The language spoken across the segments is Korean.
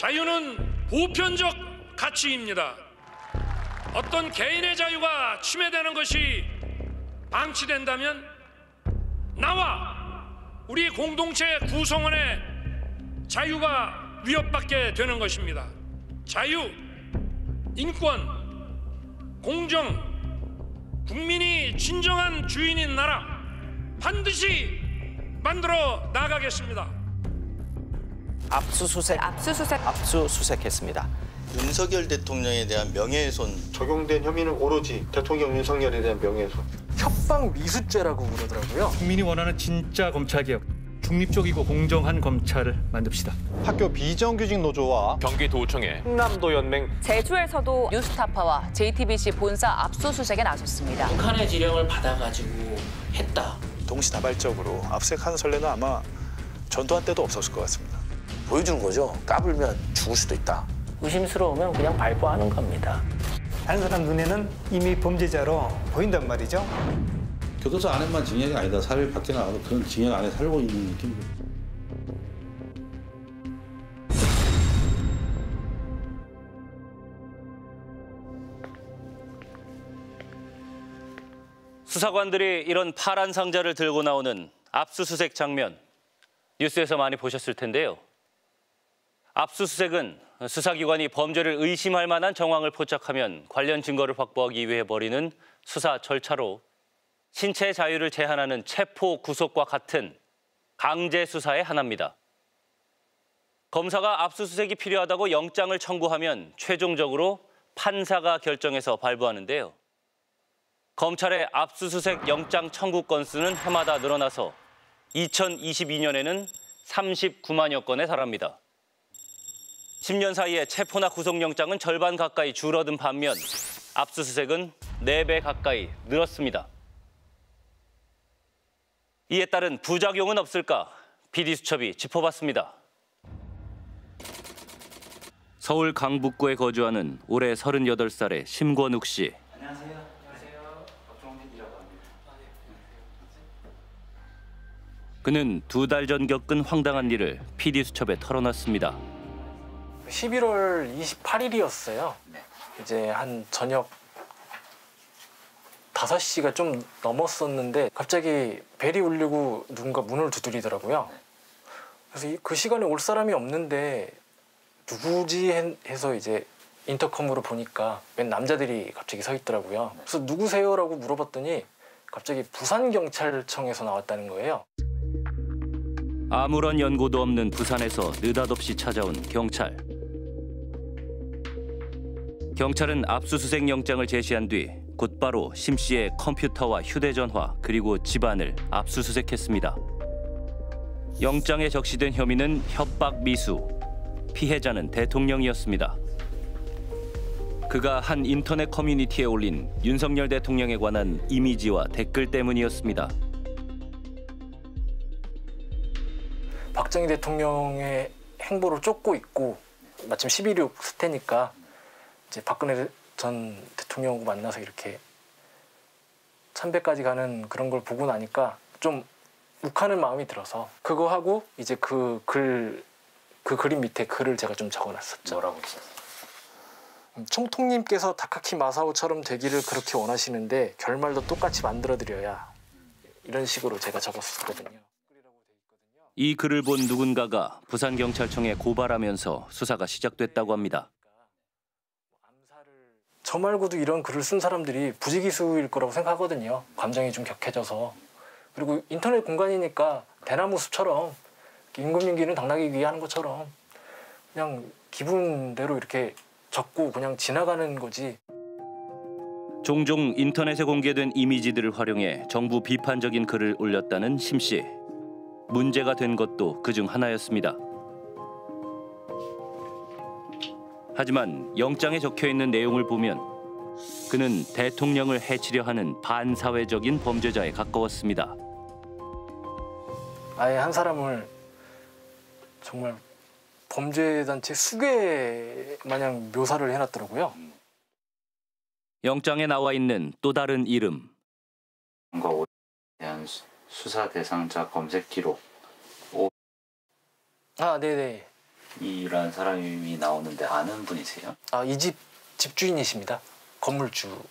자유는 보편적 가치입니다. 어떤 개인의 자유가 침해되는 것이 방치된다면 나와 우리 공동체 구성원의 자유가 위협받게 되는 것입니다. 자유, 인권, 공정, 국민이 진정한 주인인 나라 반드시 만들어 나가겠습니다. 압수수색, 압수수색 압수수색했습니다. 윤석열 대통령에 대한 명예훼손 적용된 혐의는 오로지 대통령 윤석열에 대한 명예훼손. 협박 미수죄라고 그러더라고요. 국민이 원하는 진짜 검찰 개혁, 중립적이고 공정한 검찰을 만듭시다. 학교 비정규직 노조와 경기도청에 흥남도 연맹 제주에서도 뉴스타파와 JTBC 본사 압수수색에 나섰습니다. 북한의 지령을 받아가지고 했다. 동시다발적으로 압색하는 선례는 아마 전두환 때도 없었을 것 같습니다. 보여주는 거죠. 까불면 죽을 수도 있다. 의심스러우면 그냥 발부하는 겁니다. 다른 사람 눈에는 이미 범죄자로 보인단 말이죠. 교도소 안에만 징역이 아니다. 사회 밖에 나가도 그런 징역 안에 살고 있는 느낌이죠. 수사관들이 이런 파란 상자를 들고 나오는 압수수색 장면 뉴스에서 많이 보셨을 텐데요. 압수수색은 수사기관이 범죄를 의심할 만한 정황을 포착하면 관련 증거를 확보하기 위해 벌이는 수사 절차로 신체 자유를 제한하는 체포 구속과 같은 강제 수사의 하나입니다. 검사가 압수수색이 필요하다고 영장을 청구하면 최종적으로 판사가 결정해서 발부하는데요. 검찰의 압수수색 영장 청구 건수는 해마다 늘어나서 2022년에는 39만여 건에 달합니다. 10년 사이에 체포나 구속영장은 절반 가까이 줄어든 반면 압수수색은 4배 가까이 늘었습니다. 이에 따른 부작용은 없을까 PD수첩이 짚어봤습니다. 서울 강북구에 거주하는 올해 38살의 심권욱 씨. 그는 두 달 전 겪은 황당한 일을 PD수첩에 털어놨습니다. 11월 28일이었어요. 이제 한 저녁 5시가 좀 넘었었는데 갑자기 벨이 울리고 누군가 문을 두드리더라고요. 그래서 그 시간에 올 사람이 없는데 누구지 해서 이제 인터컴으로 보니까 웬 남자들이 갑자기 서 있더라고요. 그래서 누구세요라고 물어봤더니 갑자기 부산경찰청에서 나왔다는 거예요. 아무런 연고도 없는 부산에서 느닷없이 찾아온 경찰. 경찰은 압수수색 영장을 제시한 뒤 곧바로 심 씨의 컴퓨터와 휴대전화 그리고 집안을 압수수색했습니다. 영장에 적시된 혐의는 협박 미수. 피해자는 대통령이었습니다. 그가 한 인터넷 커뮤니티에 올린 윤석열 대통령에 관한 이미지와 댓글 때문이었습니다. 박정희 대통령의 행보를 쫓고 있고 마침 11.6 스태니까 이제 박근혜 전 대통령하고 만나서 이렇게 참배까지 가는 그런 걸 보고 나니까 좀 욱하는 마음이 들어서 그거 하고 이제 그 글 그 그림 밑에 글을 제가 좀 적어놨었죠. 뭐라고 했어요? 총통님께서 다카키 마사오처럼 되기를 그렇게 원하시는데 결말도 똑같이 만들어드려야 이런 식으로 제가 적었었거든요. 이 글을 본 누군가가 부산경찰청에 고발하면서 수사가 시작됐다고 합니다. 저 말고도 이런 글을 쓴 사람들이 부지기수일 거라고 생각하거든요. 감정이 좀 격해져서. 그리고 인터넷 공간이니까 대나무 숲처럼 임금님기는 당나귀 귀 하는 것처럼 그냥 기분대로 이렇게 적고 그냥 지나가는 거지. 종종 인터넷에 공개된 이미지들을 활용해 정부 비판적인 글을 올렸다는 심 씨. 문제가 된 것도 그 중 하나였습니다. 하지만 영장에 적혀 있는 내용을 보면 그는 대통령을 해치려 하는 반사회적인 범죄자에 가까웠습니다. 아예 한 사람을 정말 범죄단체 수괴 마냥 묘사를 해놨더라고요. 영장에 나와 있는 또 다른 이름. 과에 대한 수사 대상자 검색 기록. 오. 아, 네네. 이라는 사람이 나오는데 아는 분이세요? 아, 이 집 집주인이십니다. 건물주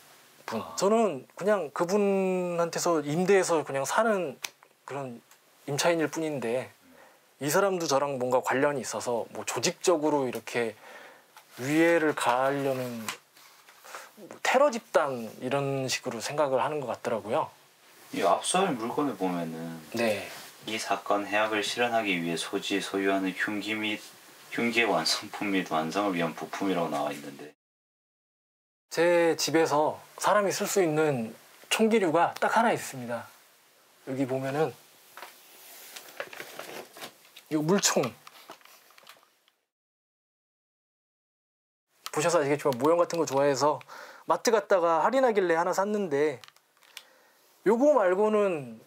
분. 저는 그냥 그분한테서 임대해서 그냥 사는 그런 임차인일 뿐인데 이 사람도 저랑 뭔가 관련이 있어서 뭐 조직적으로 이렇게 위해를 가하려는 뭐 테러 집단 이런 식으로 생각을 하는 것 같더라고요. 이 압수할 물건을 보면은 네. 이 사건 해악을 실현하기 위해 소지 소유하는 흉기 및 흉기의 완성품 및 완성을 위한 부품이라고 나와 있는데 제 집에서 사람이 쓸 수 있는 총기류가 딱 하나 있습니다. 여기 보면은 이 물총 보셔서 아시겠지만 모형 같은 거 좋아해서 마트 갔다가 할인하길래 하나 샀는데 요거 말고는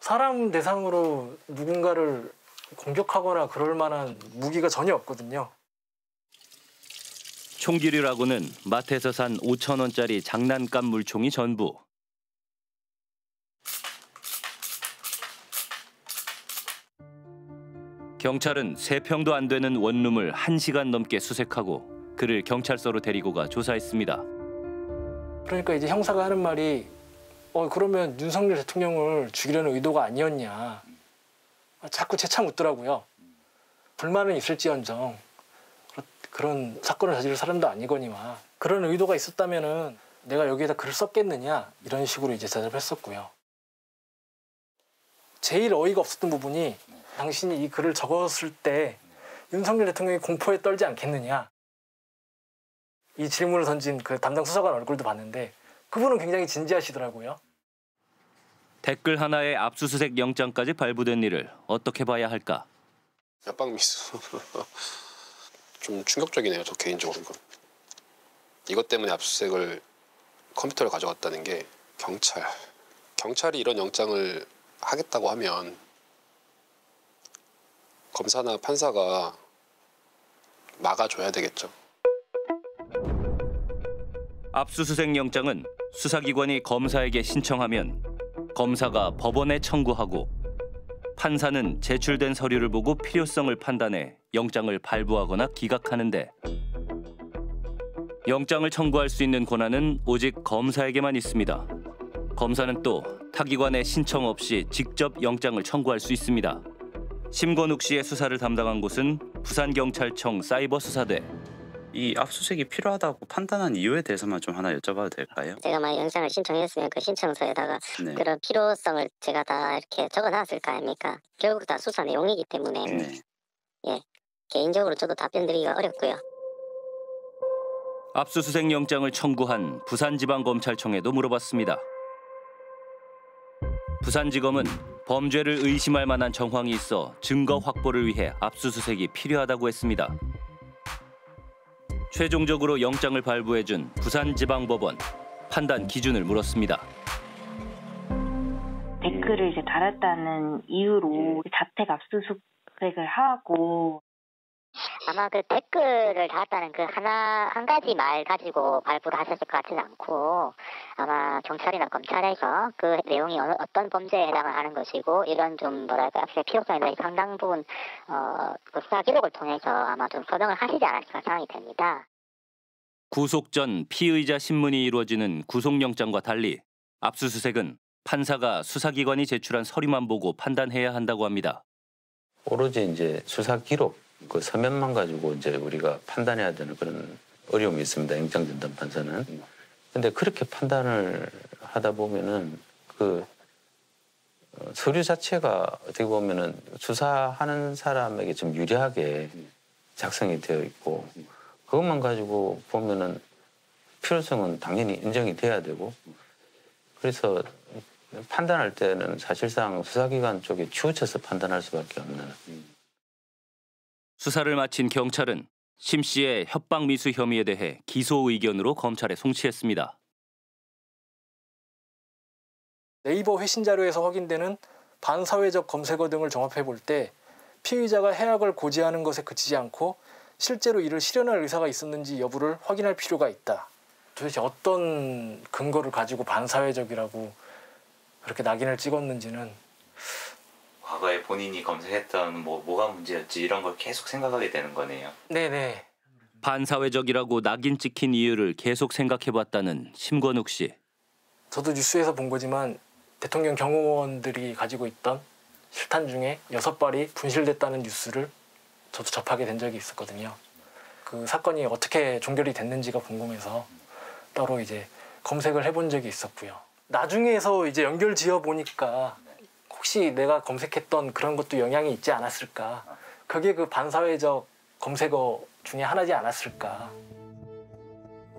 사람 대상으로 누군가를 공격하거나 그럴 만한 무기가 전혀 없거든요. 총기류라고는 마트에서 산 5천 원짜리 장난감 물총이 전부. 경찰은 세 평도 안 되는 원룸을 한시간 넘게 수색하고 그를 경찰서로 데리고 가 조사했습니다. 그러니까 이제 형사가 하는 말이 어 그러면 윤석열 대통령을 죽이려는 의도가 아니었냐 아, 자꾸 재차 묻더라고요. 불만은 있을지언정 그런 사건을 저지를 사람도 아니거니와 그런 의도가 있었다면은 내가 여기에다 글을 썼겠느냐 이런 식으로 이제 대답을 했었고요. 제일 어이가 없었던 부분이 당신이 이 글을 적었을 때 윤석열 대통령이 공포에 떨지 않겠느냐 이 질문을 던진 그 담당 수사관 얼굴도 봤는데 그분은 굉장히 진지하시더라고요. 댓글 하나에 압수수색 영장까지 발부된 일을 어떻게 봐야 할까? 협박 미수 좀 충격적이네요. 저 개인적으로 이건. 이것 때문에 압수수색을 컴퓨터를 가져갔다는 게 경찰 경찰이 이런 영장을 하겠다고 하면 검사나 판사가 막아줘야 되겠죠. 압수수색 영장은 수사기관이 검사에게 신청하면 검사가 법원에 청구하고 판사는 제출된 서류를 보고 필요성을 판단해 영장을 발부하거나 기각하는데 영장을 청구할 수 있는 권한은 오직 검사에게만 있습니다. 검사는 또 타기관의 신청 없이 직접 영장을 청구할 수 있습니다. 심건욱 씨의 수사를 담당한 곳은 부산경찰청 사이버수사대 이 압수수색이 필요하다고 판단한 이유에 대해서만 좀 하나 여쭤봐도 될까요? 제가 만약 영장을 신청했으면 그 신청서에다가 네. 그런 필요성을 제가 다 이렇게 적어놨을 거 아닙니까? 결국 다 수사 내용이기 때문에 네. 예 개인적으로 저도 답변드리기가 어렵고요. 압수수색 영장을 청구한 부산지방검찰청에도 물어봤습니다. 부산지검은 범죄를 의심할 만한 정황이 있어 증거 확보를 위해 압수수색이 필요하다고 했습니다. 최종적으로 영장을 발부해준 부산지방법원 판단 기준을 물었습니다. 댓글을 이제 달았다는 이유로 자택 압수수색을 하고 아마 그 댓글을 달았다는 그 하나 한 가지 말 가지고 발부를 하셨을 것 같지는 않고 아마 경찰이나 검찰에서 그 내용이 어느, 어떤 범죄에 해당을 하는 것이고 이런 좀 뭐랄까 압수의 필요성에 대해 상당 부분 어, 그 수사 기록을 통해서 아마 좀 서명을 하시지 않았을까 생각이 됩니다. 구속 전 피의자 신문이 이루어지는 구속영장과 달리 압수수색은 판사가 수사기관이 제출한 서류만 보고 판단해야 한다고 합니다. 오로지 이제 수사 기록 그 서면만 가지고 이제 우리가 판단해야 되는 그런 어려움이 있습니다. 영장 전담 판사는. 근데 그렇게 판단을 하다 보면은 그 어, 서류 자체가 어떻게 보면은 수사하는 사람에게 좀 유리하게 작성이 되어 있고 그것만 가지고 보면은 필요성은 당연히 인정이 돼야 되고 그래서 판단할 때는 사실상 수사기관 쪽에 치우쳐서 판단할 수밖에 없는 수사를 마친 경찰은 심 씨의 협박 미수 혐의에 대해 기소 의견으로 검찰에 송치했습니다. 네이버 회신 자료에서 확인되는 반사회적 검색어 등을 종합해 볼 때 피의자가 해악을 고지하는 것에 그치지 않고 실제로 이를 실현할 의사가 있었는지 여부를 확인할 필요가 있다. 도대체 어떤 근거를 가지고 반사회적이라고 그렇게 낙인을 찍었는지는 과거에 본인이 검색했던 뭐 뭐가 문제였지 이런 걸 계속 생각하게 되는 거네요. 네네. 반사회적이라고 낙인 찍힌 이유를 계속 생각해봤다는 심권욱 씨. 저도 뉴스에서 본 거지만 대통령 경호원들이 가지고 있던 실탄 중에 여섯 발이 분실됐다는 뉴스를 저도 접하게 된 적이 있었거든요. 그 사건이 어떻게 종결이 됐는지가 궁금해서 따로 이제 검색을 해본 적이 있었고요. 나중에서 이제 연결 지어 보니까 혹시 내가 검색했던 그런 것도 영향이 있지 않았을까? 그게 그 반사회적 검색어 중에 하나지 않았을까?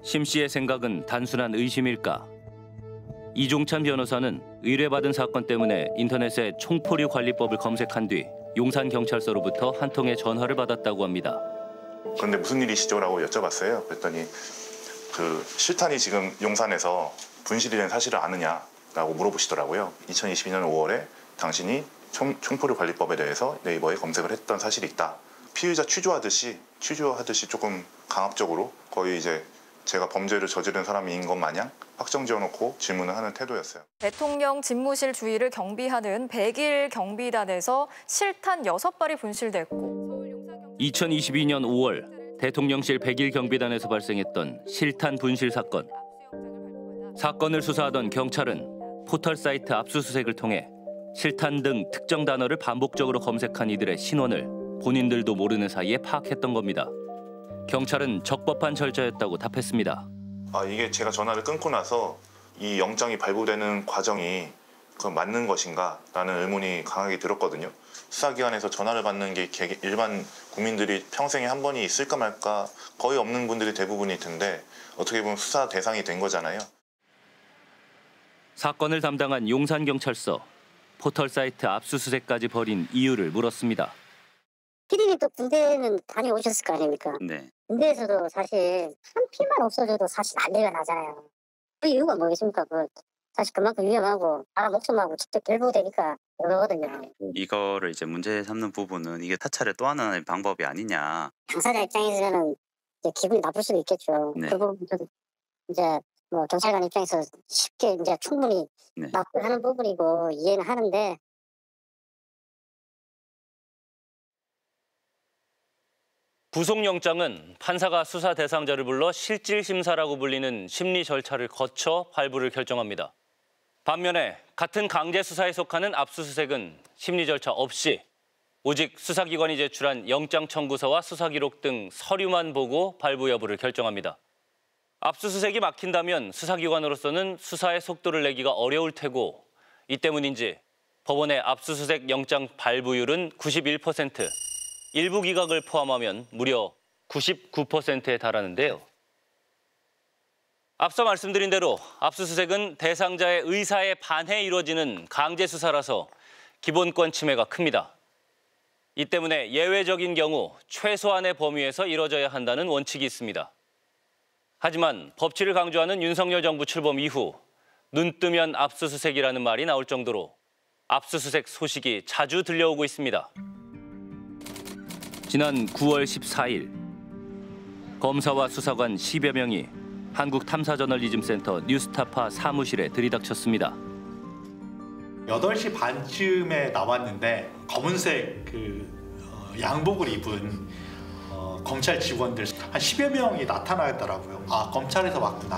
심 씨의 생각은 단순한 의심일까? 이종찬 변호사는 의뢰받은 사건 때문에 인터넷에 총포류 관리법을 검색한 뒤 용산 경찰서로부터 한 통의 전화를 받았다고 합니다. 그런데 무슨 일이시죠 라고 여쭤봤어요. 그랬더니 그 실탄이 지금 용산에서 분실이 된 사실을 아느냐라고 물어보시더라고요. 2022년 5월에 당신이 총, 총포류 관리법에 대해서 네이버에 검색을 했던 사실이 있다. 피의자 취조하듯이 취조하듯이 조금 강압적으로 거의 이제 제가 범죄를 저지른 사람인 것 마냥 확정 지어놓고 질문을 하는 태도였어요. 대통령 집무실 주위를 경비하는 100일 경비단에서 실탄 6발이 분실됐고 2022년 5월 대통령실 100일 경비단에서 발생했던 실탄 분실 사건. 사건을 수사하던 경찰은 포털 사이트 압수수색을 통해 실탄 등 특정 단어를 반복적으로 검색한 이들의 신원을 본인들도 모르는 사이에 파악했던 겁니다. 경찰은 적법한 절차였다고 답했습니다. 아 이게 제가 전화를 끊고 나서 이 영장이 발부되는 과정이 그 맞는 것인가라는 의문이 강하게 들었거든요. 수사기관에서 전화를 받는 게 개- 일반 국민들이 평생에 한 번이 있을까 말까 거의 없는 분들이 대부분일 텐데 어떻게 보면 수사 대상이 된 거잖아요. 사건을 담당한 용산경찰서 포털 사이트 압수수색까지 벌인 이유를 물었습니다. 피디님 또 군대는 다녀오셨을 거 아닙니까? 네. 군대에서도 사실 한 피만 없어져도 사실 난리가 나잖아요. 그 이유가 뭐겠습니까? 그 사실 그만큼 위험하고 사람 목숨하고 직접 결부되니까 그러거든요. 이거를 이제 문제 삼는 부분은 이게 타차를 또 하나의 방법이 아니냐. 당사자 입장에서는 이제 기분이 나쁠 수도 있겠죠. 네. 그 부분 좀 이제 뭐 경찰관 입장에서 쉽게 이제 충분히 네. 납득하는 부분이고 이해는 하는데 구속영장은 판사가 수사 대상자를 불러 실질 심사라고 불리는 심리 절차를 거쳐 발부를 결정합니다. 반면에 같은 강제 수사에 속하는 압수수색은 심리 절차 없이 오직 수사기관이 제출한 영장 청구서와 수사 기록 등 서류만 보고 발부 여부를 결정합니다. 압수수색이 막힌다면 수사기관으로서는 수사의 속도를 내기가 어려울 테고 이 때문인지 법원의 압수수색 영장 발부율은 91%, 일부 기각을 포함하면 무려 99%에 달하는데요. 앞서 말씀드린 대로 압수수색은 대상자의 의사에 반해 이루어지는 강제 수사라서 기본권 침해가 큽니다. 이 때문에 예외적인 경우 최소한의 범위에서 이뤄져야 한다는 원칙이 있습니다. 하지만 법치를 강조하는 윤석열 정부 출범 이후 눈 뜨면 압수수색이라는 말이 나올 정도로 압수수색 소식이 자주 들려오고 있습니다. 지난 9월 14일 검사와 수사관 10여 명이 한국탐사저널리즘센터 뉴스타파 사무실에 들이닥쳤습니다. 8시 반쯤에 나왔는데 검은색 그 어, 양복을 입은 어, 검찰 직원들 한 10여 명이 나타나더라고요. 아 검찰에서 왔구나.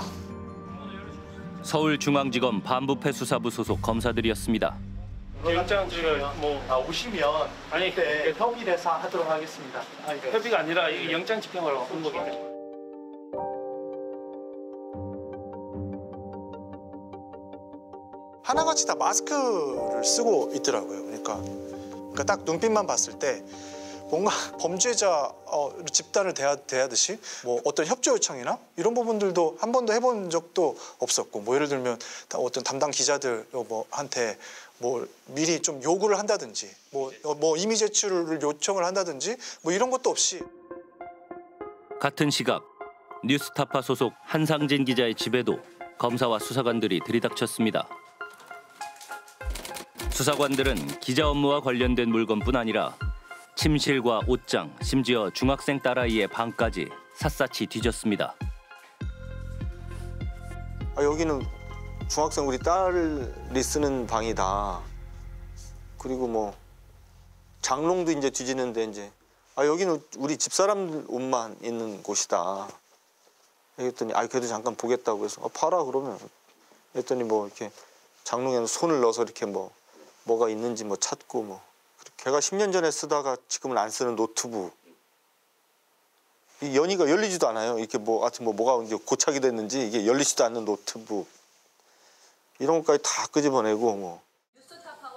서울중앙지검 반부패 수사부 소속 검사들이었습니다. 영장 지금 뭐 아, 오시면 아니 그때 협의 대사 하도록 하겠습니다. 협의가 아니라 이 영장 집행하러 온 거기 때문에. 하나같이 다 마스크를 쓰고 있더라고요. 그러니까, 그러니까 딱 눈빛만 봤을 때 뭔가 범죄자 어, 집단을 대하, 대하듯이 뭐 어떤 협조 요청이나 이런 부분들도 한 번도 해본 적도 없었고 뭐 예를 들면 다 어떤 담당 기자들 뭐한테 뭐 미리 좀 요구를 한다든지 뭐, 어, 뭐 이미 제출을 요청을 한다든지 뭐 이런 것도 없이 같은 시각 뉴스타파 소속 한상진 기자의 집에도 검사와 수사관들이 들이닥쳤습니다. 수사관들은 기자 업무와 관련된 물건뿐 아니라 침실과 옷장, 심지어 중학생 딸아이의 방까지 샅샅이 뒤졌습니다. 아, 여기는 중학생 우리 딸이 쓰는 방이다. 그리고 뭐 장롱도 이제 뒤지는데 이제 아 여기는 우리 집사람 옷만 있는 곳이다. 그랬더니 아 그래도 잠깐 보겠다고 해서 아, 봐라 그러면 그랬더니 뭐 이렇게 장롱에는 손을 넣어서 이렇게 뭐 뭐가 있는지 뭐 찾고 뭐 걔가 10년 전에 쓰다가 지금은 안 쓰는 노트북 이 연이가 열리지도 않아요. 이렇게 뭐 하여튼 뭐 뭐가 이제 고착이 됐는지 이게 열리지도 않는 노트북 이런 것까지 다 끄집어내고 뭐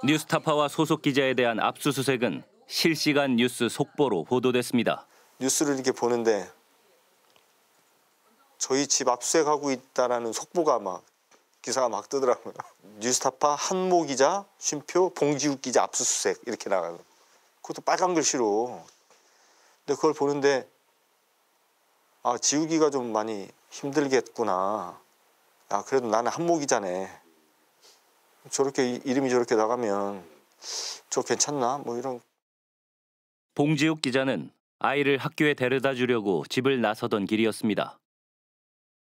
뉴스타파와 소속 기자에 대한 압수수색은 실시간 뉴스 속보로 보도됐습니다. 뉴스를 이렇게 보는데 저희 집 압수수색하고 있다라는 속보가 막 기사가 막 뜨더라고요. 뉴스타파 한모 기자, 쉼표, 봉지욱 기자 압수수색 이렇게 나가고 그것도 빨간 글씨로. 근데 그걸 보는데 아 지우기가 좀 많이 힘들겠구나. 아 그래도 나는 한모 기자네. 저렇게 이- 이름이 저렇게 나가면 저 괜찮나? 뭐 이런 봉지욱 기자는 아이를 학교에 데려다 주려고 집을 나서던 길이었습니다.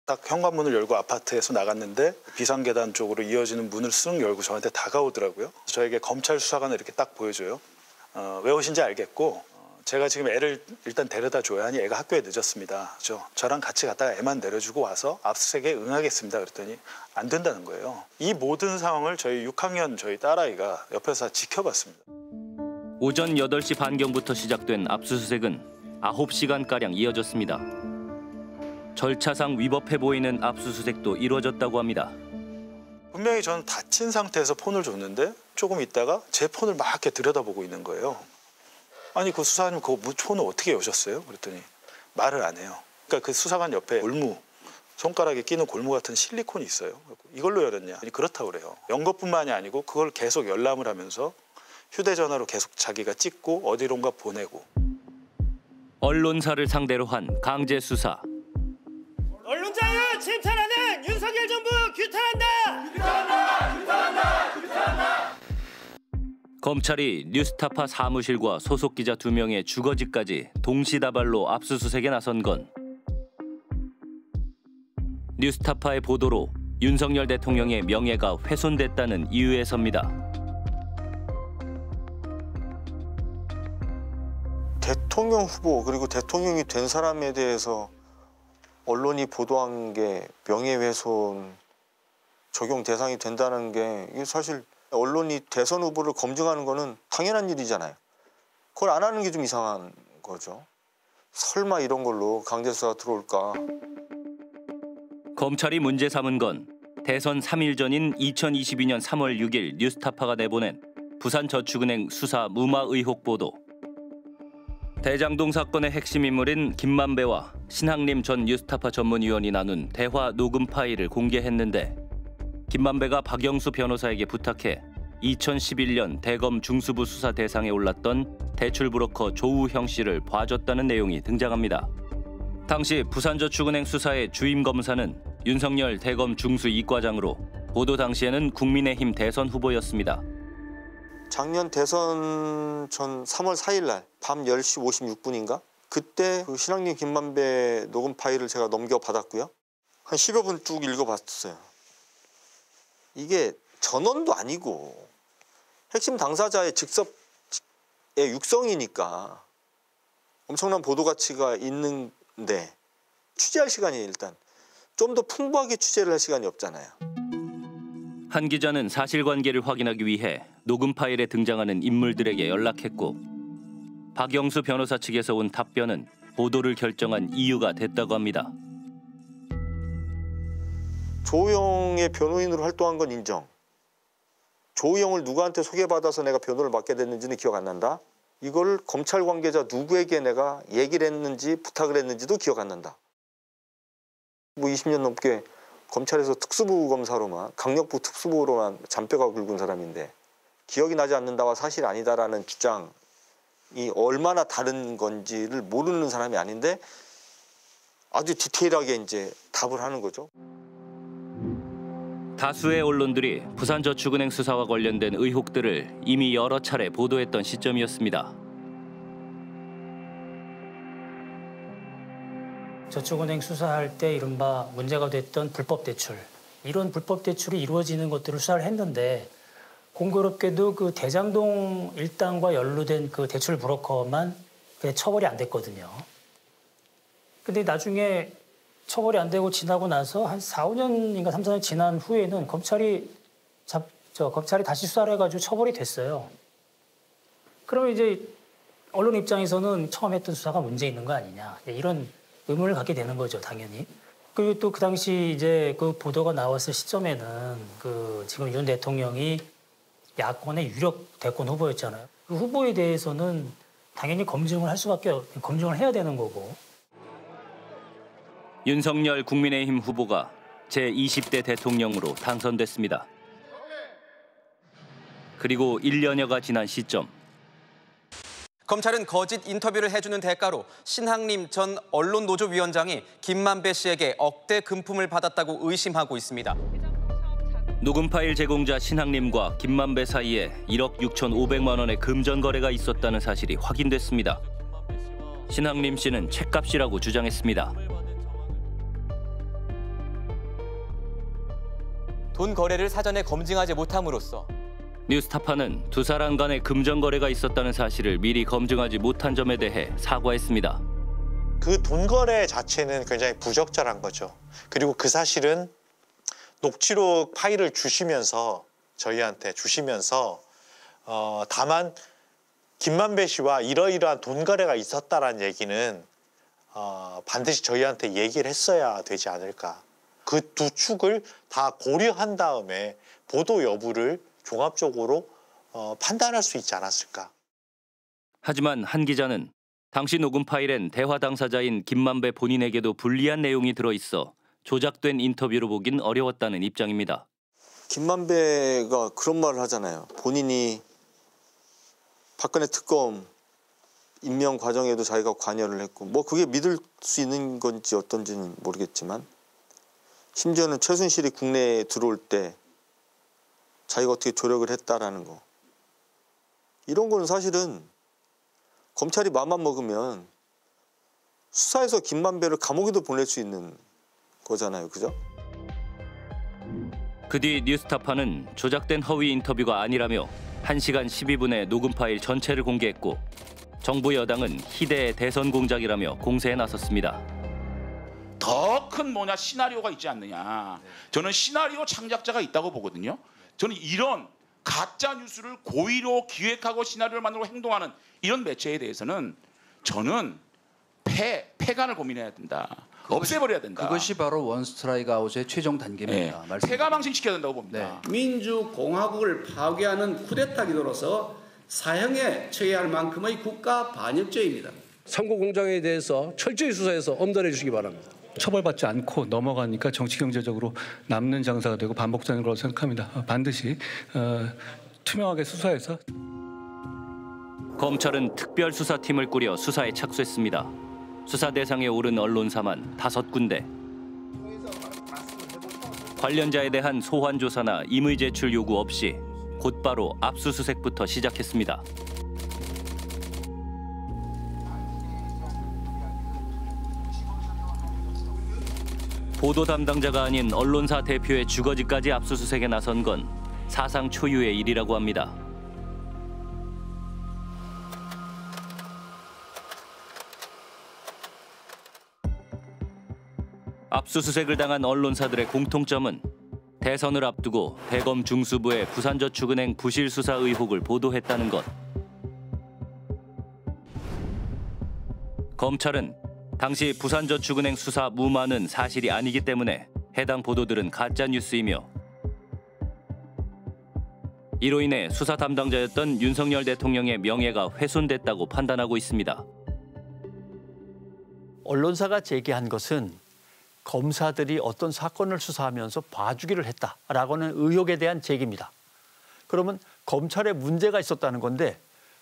딱 현관문을 열고 아파트에서 나갔는데 비상계단 쪽으로 이어지는 문을 쓱 열고 저한테 다가오더라고요. 저에게 검찰 수사관을 이렇게 딱 보여줘요. 어, 왜 오신지 알겠고 어, 제가 지금 애를 일단 데려다 줘야 하니 애가 학교에 늦었습니다. 저, 저랑 같이 갔다가 애만 내려주고 와서 압수수색에 응하겠습니다. 그랬더니 안 된다는 거예요. 이 모든 상황을 저희 6학년 저희 딸아이가 옆에서 다 지켜봤습니다. 오전 8시 반경부터 시작된 압수수색은 9시간가량 이어졌습니다. 절차상 위법해 보이는 압수수색도 이루어졌다고 합니다. 분명히 저는 다친 상태에서 폰을 줬는데 조금 있다가 제 폰을 막 이렇게 들여다보고 있는 거예요. 아니 그 수사관님 그 폰을 어떻게 여셨어요? 그랬더니 말을 안 해요. 그러니까 그 수사관 옆에 골무 손가락에 끼는 골무 같은 실리콘이 있어요. 이걸로 열었냐? 아니 그렇다고 그래요. 연 것뿐만이 아니고 그걸 계속 열람을 하면서 휴대전화로 계속 자기가 찍고 어디론가 보내고 언론사를 상대로 한 강제 수사. 언론 자유 침탈하는 윤석열 정부 규탄한다. 규탄한다. 규탄한다. 규탄한다. 검찰이 뉴스타파 사무실과 소속 기자 두 명의 주거지까지 동시다발로 압수수색에 나선 건 뉴스타파의 보도로 윤석열 대통령의 명예가 훼손됐다는 이유에서입니다. 대통령 후보 그리고 대통령이 된 사람에 대해서 언론이 보도한 게 명예훼손 적용 대상이 된다는 게 이게 사실 언론이 대선 후보를 검증하는 거는 당연한 일이잖아요. 그걸 안 하는 게 좀 이상한 거죠. 설마 이런 걸로 강제 수사 들어올까? 검찰이 문제 삼은 건 대선 3일 전인 2022년 3월 6일 뉴스타파가 내보낸 부산저축은행 수사 무마 의혹 보도. 대장동 사건의 핵심 인물인 김만배와 신학림 전 뉴스타파 전문위원이 나눈 대화 녹음 파일을 공개했는데 김만배가 박영수 변호사에게 부탁해 2011년 대검 중수부 수사 대상에 올랐던 대출 브로커 조우형 씨를 봐줬다는 내용이 등장합니다. 당시 부산저축은행 수사의 주임 검사는 윤석열 대검 중수 이과장으로 보도 당시에는 국민의힘 대선 후보였습니다. 작년 대선 전 3월 4일 날 밤 10시 56분인가? 그때 그 신학님 김만배 녹음 파일을 제가 넘겨받았고요. 한 10여 분 쭉 읽어봤어요. 이게 전원도 아니고 핵심 당사자의 직접의 육성이니까 엄청난 보도 가치가 있는데 취재할 시간이 일단 좀 더 풍부하게 취재를 할 시간이 없잖아요. 한 기자는 사실관계를 확인하기 위해 녹음 파일에 등장하는 인물들에게 연락했고 박영수 변호사 측에서 온 답변은 보도를 결정한 이유가 됐다고 합니다. 조우영의 변호인으로 활동한 건 인정. 조우영을 누구한테 소개받아서 내가 변호를 맡게 됐는지는 기억 안 난다. 이걸 검찰 관계자 누구에게 내가 얘기를 했는지 부탁을 했는지도 기억 안 난다. 뭐 20년 넘게 검찰에서 특수부 검사로만 강력부 특수부로만 잔뼈가 굵은 사람인데 기억이 나지 않는다와 사실 아니다라는 주장이 얼마나 다른 건지를 모르는 사람이 아닌데 아주 디테일하게 이제 답을 하는 거죠. 다수의 언론들이 부산저축은행 수사와 관련된 의혹들을 이미 여러 차례 보도했던 시점이었습니다. 저축은행 수사할 때 이른바 문제가 됐던 불법 대출 이런 불법 대출이 이루어지는 것들을 수사를 했는데 공교롭게도 그 대장동 일당과 연루된 그 대출 브로커만 그 처벌이 안 됐거든요. 근데 나중에 처벌이 안 되고 지나고 나서 한 4, 5년인가 3, 4년 지난 후에는 검찰이 잡, 저 검찰이 다시 수사를 해가지고 처벌이 됐어요. 그러면 이제 언론 입장에서는 처음 했던 수사가 문제 있는 거 아니냐 이런 의문을 갖게 되는 거죠, 당연히. 그리고 또 그 당시 이제 그 보도가 나왔을 시점에는 그 지금 윤 대통령이 야권의 유력 대권 후보였잖아요. 그 후보에 대해서는 당연히 검증을 할 수밖에 없- 검증을 해야 되는 거고 윤석열 국민의힘 후보가 제20대 대통령으로 당선됐습니다. 그리고 1년여가 지난 시점 검찰은 거짓 인터뷰를 해주는 대가로 신학림 전 언론노조위원장이 김만배 씨에게 억대 금품을 받았다고 의심하고 있습니다. 녹음 파일 제공자 신학님과 김만배 사이에 1억 6,500만 원의 금전 거래가 있었다는 사실이 확인됐습니다. 신학림 씨는 책값이라고 주장했습니다. 돈 거래를 사전에 검증하지 못함으로써 뉴스타파는 두 사람 간의 금전 거래가 있었다는 사실을 미리 검증하지 못한 점에 대해 사과했습니다. 그 돈 거래 자체는 굉장히 부적절한 거죠. 그리고 그 사실은 녹취록 파일을 주시면서 저희한테 주시면서 어, 다만 김만배 씨와 이러이러한 돈 거래가 있었다라는 얘기는 어, 반드시 저희한테 얘기를 했어야 되지 않을까. 그 두 축을 다 고려한 다음에 보도 여부를 종합적으로 어, 판단할 수 있지 않았을까. 하지만 한 기자는 당시 녹음 파일엔 대화 당사자인 김만배 본인에게도 불리한 내용이 들어있어 조작된 인터뷰로 보긴 어려웠다는 입장입니다. 김만배가 그런 말을 하잖아요. 본인이 박근혜 특검 임명 과정에도 자기가 관여를 했고 뭐 그게 믿을 수 있는 건지 어떤지는 모르겠지만 심지어는 최순실이 국내에 들어올 때 자기가 어떻게 조력을 했다라는 거 이런 거는 사실은 검찰이 마음만 먹으면 수사에서 김만배를 감옥에도 보낼 수 있는 거잖아요, 그죠? 그 뒤 뉴스타파는 조작된 허위 인터뷰가 아니라며 1시간 12분의 녹음 파일 전체를 공개했고 정부 여당은 희대의 대선 공작이라며 공세에 나섰습니다. 더 큰 뭐냐 시나리오가 있지 않느냐. 저는 시나리오 창작자가 있다고 보거든요. 저는 이런 가짜 뉴스를 고의로 기획하고 시나리오를 만들고 행동하는 이런 매체에 대해서는 저는 폐 폐간을 고민해야 된다. 없애버려야 된다. 그것이 바로 원 스트라이크 아웃의 최종 단계입니다. 네. 말씀- 폐가 망신시켜야 된다고 봅니다. 민주공화국을 파괴하는 쿠데타 기도로서 사형에 처해야 할 만큼의 국가 반역죄입니다. 선거 공장에 대해서 철저히 수사해서 엄단해 주시기 바랍니다. 처벌받지 않고 넘어가니까 정치 경제적으로 남는 장사가 되고 반복되는 거라고 생각합니다. 어, 반드시 어, 투명하게 수사해서 검찰은 특별 수사팀을 꾸려 수사에 착수했습니다. 수사 대상에 오른 언론사만 다섯 군데. 관련자에 대한 소환 조사나 임의 제출 요구 없이 곧바로 압수수색부터 시작했습니다. 보도 담당자가 아닌 언론사 대표의 주거지까지 압수수색에 나선 건 사상 초유의 일이라고 합니다. 압수수색을 당한 언론사들의 공통점은 대선을 앞두고 대검 중수부의 부산저축은행 부실 수사 의혹을 보도했다는 것. 검찰은 당시 부산저축은행 수사 무마는 사실이 아니기 때문에 해당 보도들은 가짜 뉴스이며 이로 인해 수사 담당자였던 윤석열 대통령의 명예가 훼손됐다고 판단하고 있습니다. 언론사가 제기한 것은 검사들이 어떤 사건을 수사하면서 봐주기를 했다라고는 의혹에 대한 제기입니다. 그러면 검찰에 문제가 있었다는 건데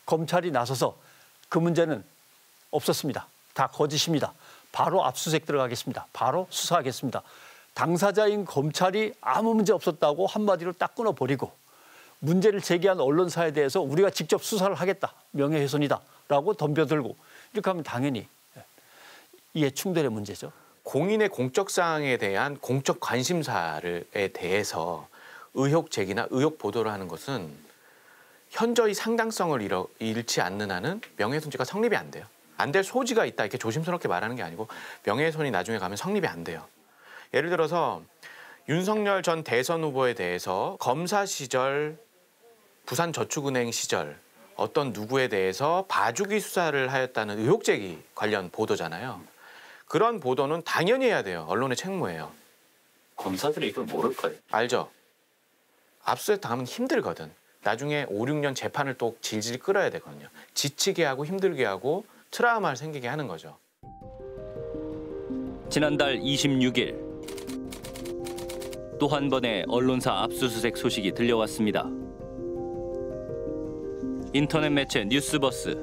검찰이 나서서 그 문제는 없었습니다. 다 거짓입니다. 바로 압수수색 들어가겠습니다. 바로 수사하겠습니다. 당사자인 검찰이 아무 문제 없었다고 한마디로 딱 끊어버리고 문제를 제기한 언론사에 대해서 우리가 직접 수사를 하겠다. 명예훼손이다 라고 덤벼들고 이렇게 하면 당연히 이해 충돌의 문제죠. 공인의 공적 사항에 대한 공적 관심사에 대해서 의혹 제기나 의혹 보도를 하는 것은 현저히 상당성을 잃어, 잃지 않는 한은 명예훼손죄가 성립이 안 돼요. 안 될 소지가 있다 이렇게 조심스럽게 말하는 게 아니고 명예훼손이 나중에 가면 성립이 안 돼요. 예를 들어서 윤석열 전 대선 후보에 대해서 검사 시절 부산저축은행 시절 어떤 누구에 대해서 봐주기 수사를 하였다는 의혹 제기 관련 보도잖아요. 그런 보도는 당연히 해야 돼요. 언론의 책무예요. 검사들이 이걸 모를 거예요. 알죠? 압수수색 당하면 힘들거든. 나중에 5, 6년 재판을 또 질질 끌어야 되거든요. 지치게 하고 힘들게 하고 트라우마를 생기게 하는 거죠. 지난달 26일 또 한 번의 언론사 압수수색 소식이 들려왔습니다. 인터넷 매체 뉴스버스.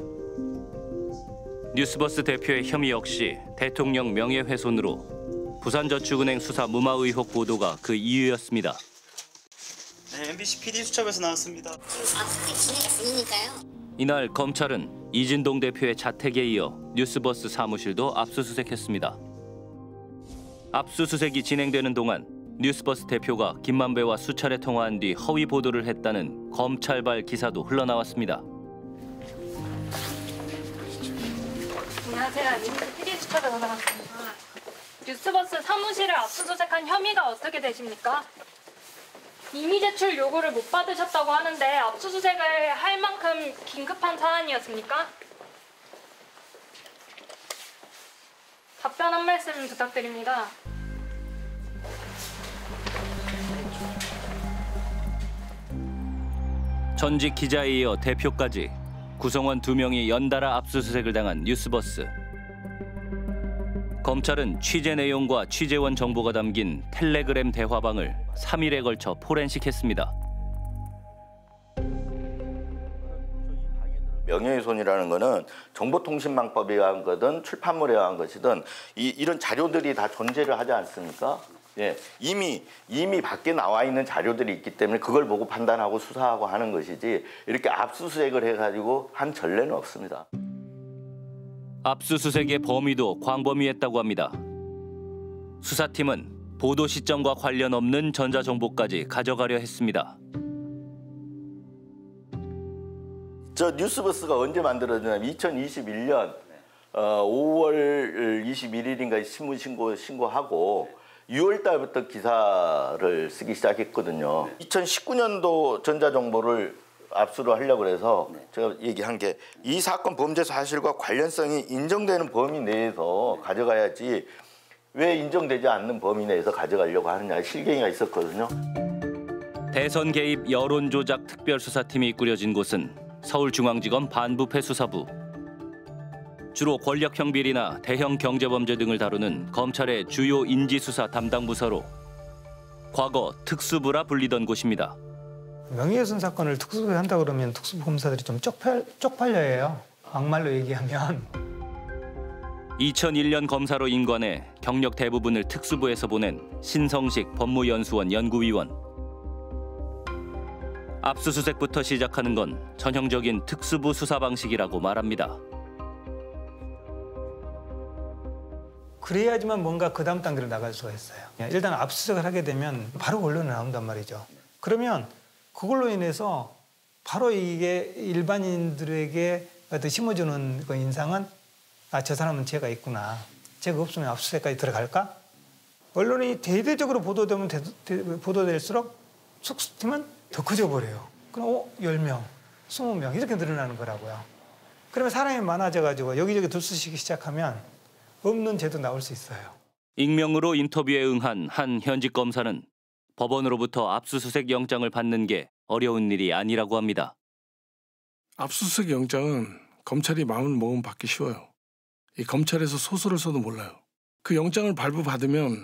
뉴스버스 대표의 혐의 역시 대통령 명예훼손으로 부산저축은행 수사 무마 의혹 보도가 그 이유였습니다. 네, MBC PD 수첩에서 나왔습니다. 압수수색 진행 중이니까요. 이날 검찰은 이진동 대표의 자택에 이어 뉴스버스 사무실도 압수수색했습니다. 압수수색이 진행되는 동안 뉴스버스 대표가 김만배와 수차례 통화한 뒤 허위 보도를 했다는 검찰발 기사도 흘러나왔습니다. 안녕하세요. 수첩에서 나왔습니다. 뉴스버스 사무실을 압수수색한 혐의가 어떻게 되십니까? 이미 제출 요구를 못 받으셨다고 하는데 압수수색을 할 만큼 긴급한 사안이었습니까? 답변 한 말씀 부탁드립니다. 전직 기자에 이어 대표까지 구성원 두 명이 연달아 압수수색을 당한 뉴스버스. 검찰은 취재 내용과 취재원 정보가 담긴 텔레그램 대화방을 3일에 걸쳐 포렌식했습니다. 명예훼손이라는 거는 정보통신망법에 의한 거든 출판물에 의한 것이든 이, 이런 자료들이 다 존재를 하지 않습니까? 예, 이미 이미 밖에 나와 있는 자료들이 있기 때문에 그걸 보고 판단하고 수사하고 하는 것이지 이렇게 압수수색을 해가지고 한 전례는 없습니다. 압수수색의 범위도 광범위했다고 합니다. 수사팀은 보도 시점과 관련 없는 전자정보까지 가져가려 했습니다. 저 뉴스버스가 언제 만들어졌냐면 2021년 어, 5월 21일인가 신문 신고 신고하고 6월 달부터 기사를 쓰기 시작했거든요. 2019년도 전자정보를 압수를 하려고 해서 제가 얘기한 게 이 사건 범죄 사실과 관련성이 인정되는 범위 내에서 가져가야지 왜 인정되지 않는 범위 내에서 가져가려고 하느냐 실갱이가 있었거든요. 대선 개입 여론 조작 특별수사팀이 꾸려진 곳은 서울중앙지검 반부패 수사부. 주로 권력형 비리나 대형 경제범죄 등을 다루는 검찰의 주요 인지수사 담당 부서로 과거 특수부라 불리던 곳입니다. 명예훼손 사건을 특수부에 한다 그러면 특수부 검사들이 좀 쪽팔, 쪽팔려 해요. 막말로 얘기하면 2001년 검사로 임관해 경력 대부분을 특수부에서 보낸 신성식 법무연수원 연구위원. 압수수색부터 시작하는 건 전형적인 특수부 수사 방식이라고 말합니다. 그래야지만 뭔가 그 다음 단계로 나갈 수가 있어요. 일단 압수수색을 하게 되면 바로 언론에 나온단 말이죠. 그러면 그걸로 인해서 바로 이게 일반인들에게 심어주는 그 인상은 아 저 사람은 죄가 있구나. 죄가 없으면 압수수색까지 들어갈까? 언론이 대대적으로 보도되면 대, 대, 보도될수록 숙수팀은 더 커져버려요. 그럼 어, 10명, 20명 이렇게 늘어나는 거라고요. 그러면 사람이 많아져가지고 여기저기 들쑤시기 시작하면 없는 죄도 나올 수 있어요. 익명으로 인터뷰에 응한 한 현직 검사는 법원으로부터 압수수색 영장을 받는 게 어려운 일이 아니라고 합니다. 압수수색 영장은 검찰이 마음을 먹으면 받기 쉬워요. 이 검찰에서 소설을 써도 몰라요. 그 영장을 발부받으면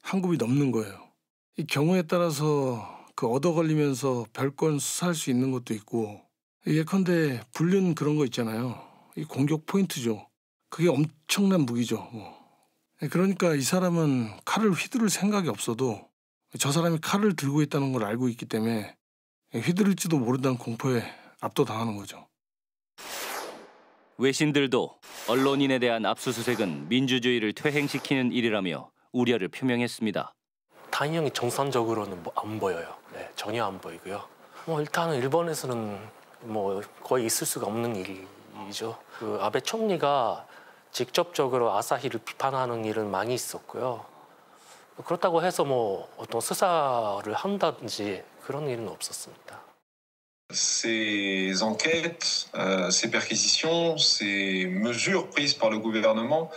한급이 넘는 거예요. 이 경우에 따라서 그 얻어 걸리면서 별건 수사할 수 있는 것도 있고 예컨대 불륜 그런 거 있잖아요. 이 공격 포인트죠. 그게 엄청난 무기죠. 뭐. 그러니까 이 사람은 칼을 휘두를 생각이 없어도 저 사람이 칼을 들고 있다는 걸 알고 있기 때문에 휘두를지도 모른다는 공포에 압도당하는 거죠. 외신들도 언론인에 대한 압수수색은 민주주의를 퇴행시키는 일이라며 우려를 표명했습니다. 당연히 정상적으로는 뭐 안 보여요. 네, 전혀 안 보이고요. 뭐 일단은 일본에서는 뭐 거의 있을 수가 없는 일이죠. 그 아베 총리가 직접적으로 아사히를 비판하는 일은 많이 있었고요. 그렇다고 해서 뭐 어떤 수사를 한다든지 그런 일은 없었습니다. Ces enquêtes, euh, ces perquisitions, ces mesures prises par le gouvernement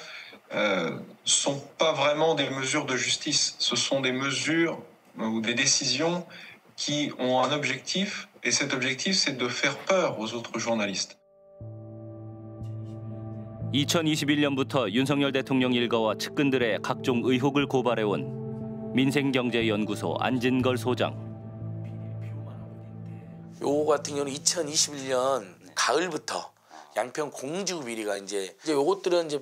euh, sont pas vraiment des mesures de justice. Ce sont des mesures ou des décisions qui ont un objectif, et cet objectif, c'est de faire peur aux autres journalistes. 2021년부터 윤석열 대통령 일가와 측근들의 각종 의혹을 고발해온 민생경제연구소 안진걸 소장. 요거 같은 경우는 2021년 가을부터 양평 공지구 비리가 이제 이제 요것들은 이제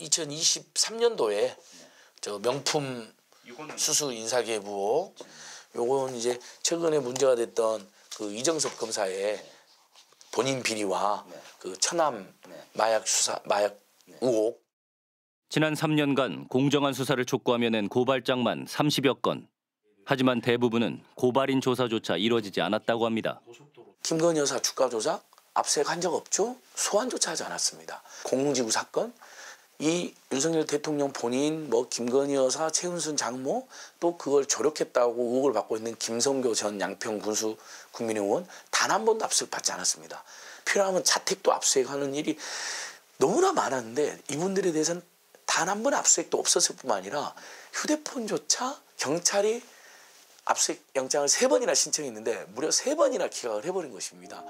2023년도에 저 명품 수수 인사계부 요건 이제 최근에 문제가 됐던 그 이정섭 검사의 본인 비리와 그 천암 마약 수사 마약 의혹 지난 3년간 공정한 수사를 촉구하며 낸 고발장만 30여 건. 하지만 대부분은 고발인 조사조차 이뤄지지 않았다고 합니다. 김건희 여사 주가 조작 압수한 적 없죠? 소환조차 하지 않았습니다. 공공지구 사건 이 윤석열 대통령 본인 뭐 김건희 여사 최은순 장모 또 그걸 조력했다고 의혹을 받고 있는 김성교 전 양평 군수 국민의원 단 한 번도 압수를 받지 않았습니다. 필요하면 자택도 압수하는 일이 너무나 많았는데 이분들에 대해서는 단 한 번 압수액도 없었을 뿐만 아니라 휴대폰조차 경찰이 압수액 영장을 세 번이나 신청했는데 무려 세 번이나 기각을 해버린 것입니다.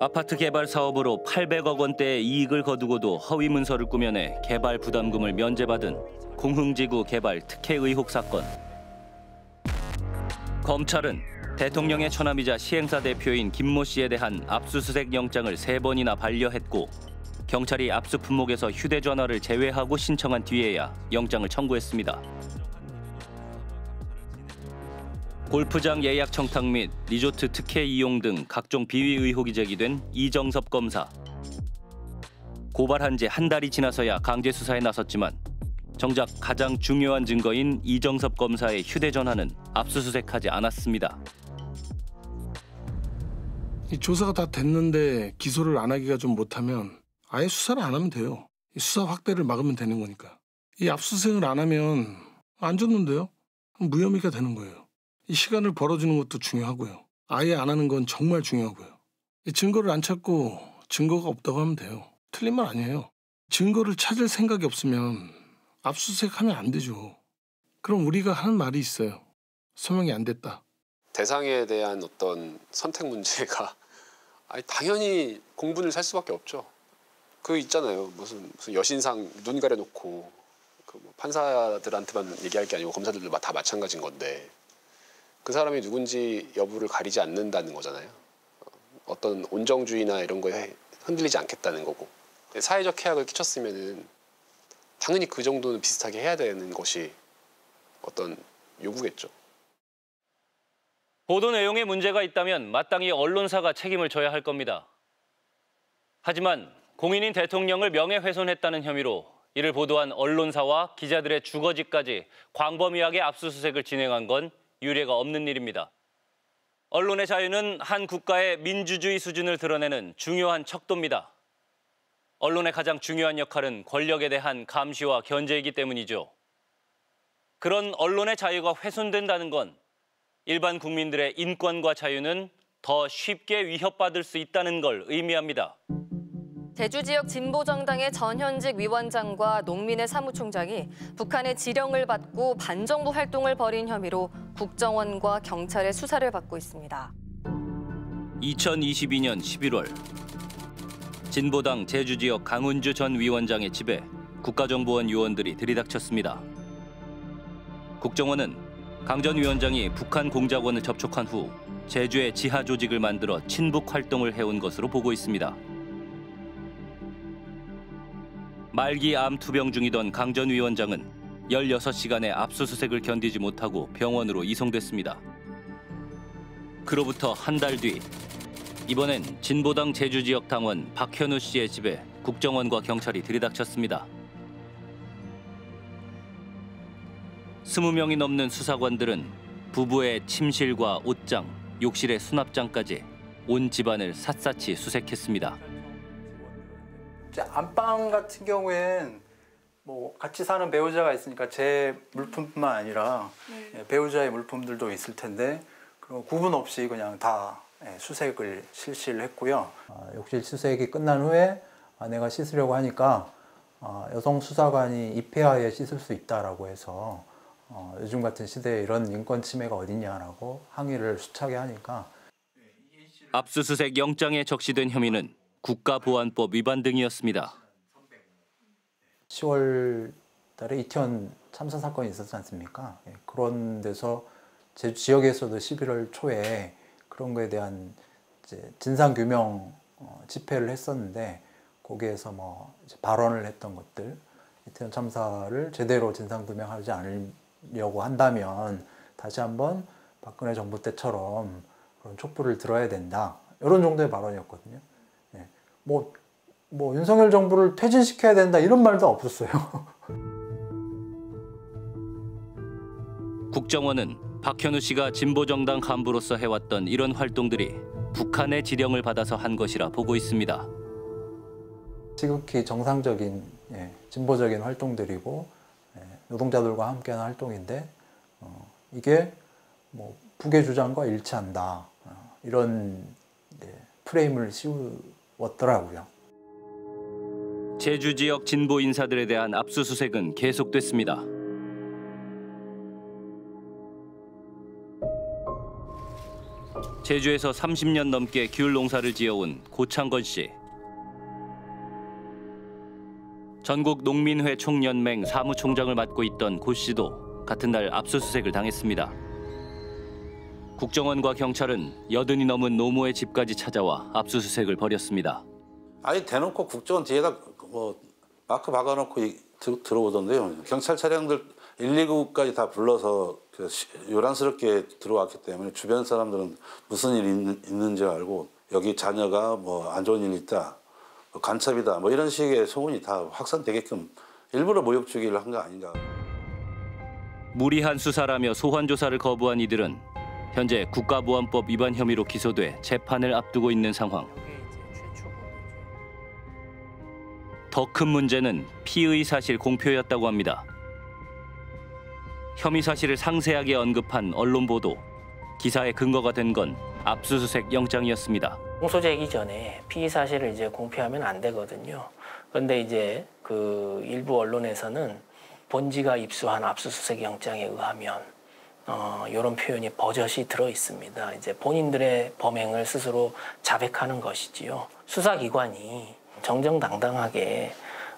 아파트 개발 사업으로 800억 원대의 이익을 거두고도 허위 문서를 꾸며내 개발 부담금을 면제받은 공흥지구 개발 특혜 의혹 사건. 검찰은 대통령의 처남이자 시행사 대표인 김모 씨에 대한 압수수색 영장을 세 번이나 반려했고 경찰이 압수 품목에서 휴대전화를 제외하고 신청한 뒤에야 영장을 청구했습니다. 골프장 예약 청탁 및 리조트 특혜 이용 등 각종 비위 의혹이 제기된 이정섭 검사. 고발한 지 한 달이 지나서야 강제 수사에 나섰지만 정작 가장 중요한 증거인 이정섭 검사의 휴대전화는 압수수색하지 않았습니다. 이 조사가 다 됐는데 기소를 안 하기가 좀 못하면 아예 수사를 안 하면 돼요. 이 수사 확대를 막으면 되는 거니까. 이 압수수색을 안 하면 안 줬는데요. 무혐의가 되는 거예요. 이 시간을 벌어주는 것도 중요하고요. 아예 안 하는 건 정말 중요하고요. 이 증거를 안 찾고 증거가 없다고 하면 돼요. 틀린 말 아니에요. 증거를 찾을 생각이 없으면 압수수색하면 안 되죠. 그럼 우리가 하는 말이 있어요. 소명이 안 됐다. 대상에 대한 어떤 선택 문제가 아니 당연히 공분을 살 수밖에 없죠. 그 있잖아요. 무슨 무슨 여신상 눈 가려놓고 그 뭐 판사들한테만 얘기할 게 아니고 검사들도 다 마찬가지인 건데 그 사람이 누군지 여부를 가리지 않는다는 거잖아요. 어떤 온정주의나 이런 거에 흔들리지 않겠다는 거고 사회적 해악을 끼쳤으면은 당연히 그 정도는 비슷하게 해야 되는 것이 어떤 요구겠죠. 보도 내용에 문제가 있다면 마땅히 언론사가 책임을 져야 할 겁니다. 하지만 공인인 대통령을 명예훼손했다는 혐의로 이를 보도한 언론사와 기자들의 주거지까지 광범위하게 압수수색을 진행한 건 유례가 없는 일입니다. 언론의 자유는 한 국가의 민주주의 수준을 드러내는 중요한 척도입니다. 언론의 가장 중요한 역할은 권력에 대한 감시와 견제이기 때문이죠. 그런 언론의 자유가 훼손된다는 건 일반 국민들의 인권과 자유는 더 쉽게 위협받을 수 있다는 걸 의미합니다. 제주 지역 진보 정당의 전현직 위원장과 농민의 사무총장이 북한의 지령을 받고 반정부 활동을 벌인 혐의로 국정원과 경찰의 수사를 받고 있습니다. 2022년 11월 진보당 제주 지역 강은주 전 위원장의 집에 국가정보원 요원들이 들이닥쳤습니다. 국정원은 강 전 위원장이 북한 공작원을 접촉한 후 제주에 지하 조직을 만들어 친북 활동을 해온 것으로 보고 있습니다. 말기 암 투병 중이던 강 전 위원장은 16시간의 압수수색을 견디지 못하고 병원으로 이송됐습니다. 그로부터 한 달 뒤 이번엔 진보당 제주 지역 당원 박현우 씨의 집에 국정원과 경찰이 들이닥쳤습니다. 20명이 넘는 수사관들은 부부의 침실과 옷장, 욕실의 수납장까지 온 집안을 샅샅이 수색했습니다. 안방 같은 경우엔 뭐 같이 사는 배우자가 있으니까 제 물품뿐만 아니라 예, 배우자의 물품들도 있을 텐데 그리고 구분 없이 그냥 다 예, 수색을 실시를 했고요. 아, 욕실 수색이 끝난 후에 아내가 씻으려고 하니까 아, 여성 수사관이 입회하에 씻을 수 있다라고 해서 어, 요즘 같은 시대에 이런 인권 침해가 어딨냐라고 항의를 수차게 하니까 압수수색 영장에 적시된 혐의는 국가보안법 위반 등이었습니다. 10월 달에 이태원 참사 사건이 있었지 않습니까? 예, 그런 데서 제 지역에서도 11월 초에 그런 거에 대한 진상 규명 어, 집회를 했었는데 거기에서 뭐 발언을 했던 것들 이태원 참사를 제대로 진상 규명하지 않으려고 한다면 다시 한번 박근혜 정부 때처럼 그런 촛불을 들어야 된다 이런 정도의 발언이었거든요. 예. 뭐, 뭐 윤석열 정부를 퇴진시켜야 된다 이런 말도 없었어요. 국정원은 박현우 씨가 진보정당 간부로서 해왔던 이런 활동들이 북한의 지령을 받아서 한 것이라 보고 있습니다. 지극히 정상적인 예, 진보적인 활동들이고 예, 노동자들과 함께하는 활동인데 어, 이게 뭐 북의 주장과 일치한다 어, 이런 네, 프레임을 씌웠더라고요. 제주 지역 진보 인사들에 대한 압수수색은 계속됐습니다. 제주에서 30년 넘게 귤 농사를 지어온 고창건 씨. 전국 농민회 총연맹 사무총장을 맡고 있던 고 씨도 같은 날 압수수색을 당했습니다. 국정원과 경찰은 여든이 넘은 노모의 집까지 찾아와 압수수색을 벌였습니다. 아니 대놓고 국정원 뒤에다 뭐 마크 박아놓고 이, 들, 들어오던데요. 경찰 차량들 119까지 다 불러서 요란스럽게 들어왔기 때문에 주변 사람들은 무슨 일이 있는, 있는지 알고 여기 자녀가 뭐 안 좋은 일이 있다, 뭐 간첩이다, 뭐 이런 식의 소문이 다 확산되게끔 일부러 모욕 주기를 한 거 아닌가. 무리한 수사라며 소환 조사를 거부한 이들은 현재 국가보안법 위반 혐의로 기소돼 재판을 앞두고 있는 상황. 더 큰 문제는 피의 사실 공표였다고 합니다. 혐의 사실을 상세하게 언급한 언론 보도. 기사의 근거가 된 건 압수수색 영장이었습니다. 공소제기 전에 피의 사실을 이제 공표하면 안 되거든요. 그런데 이제 그 일부 언론에서는 본지가 입수한 압수수색 영장에 의하면 어, 이런 표현이 버젓이 들어 있습니다. 이제 본인들의 범행을 스스로 자백하는 것이지요. 수사기관이 정정당당하게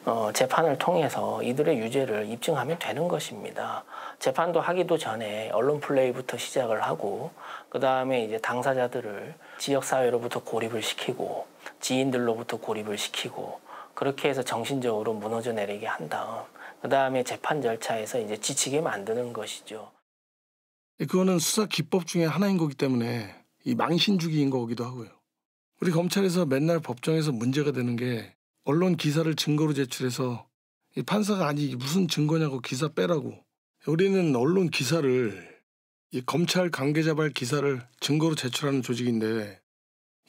어, 재판을 통해서 이들의 유죄를 입증하면 되는 것입니다. 재판도 하기도 전에 언론 플레이부터 시작을 하고 그 다음에 이제 당사자들을 지역 사회로부터 고립을 시키고 지인들로부터 고립을 시키고 그렇게 해서 정신적으로 무너져 내리게 한 다음 그 다음에 재판 절차에서 이제 지치게 만드는 것이죠. 그거는 수사 기법 중에 하나인 거기 때문에 이 망신주기인 거기도 하고요. 우리 검찰에서 맨날 법정에서 문제가 되는 게 언론 기사를 증거로 제출해서 이 판사가 아니 무슨 증거냐고 기사 빼라고. 우리는 언론 기사를 이 검찰 관계자발 기사를 증거로 제출하는 조직인데